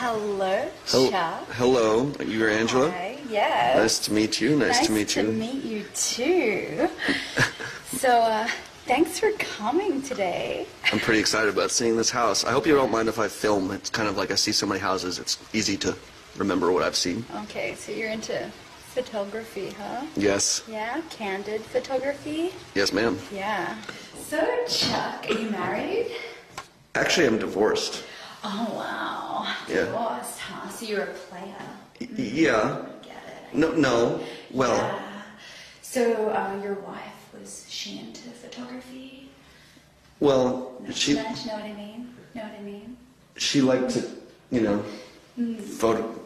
Hello, Hel- Chuck. Hello, you're Angela. Hi, yes. Nice to meet you. Nice, Nice to meet you. Nice to meet you too. so, uh, thanks for coming today. I'm pretty excited about seeing this house. I hope you don't mind if I film. It's kind of like I see so many houses, it's easy to remember what I've seen. Okay, so you're into photography, huh? Yes. Yeah, candid photography. Yes, ma'am. Yeah. So, Chuck, are you married? Actually, I'm divorced. Oh wow. Yeah. Divorced, huh? So you're a player. Y- yeah. Get it. No, no. Well, Yeah. So uh, your wife was she into photography? well, she You Know what I mean? Know what I mean? she liked to, you know, photo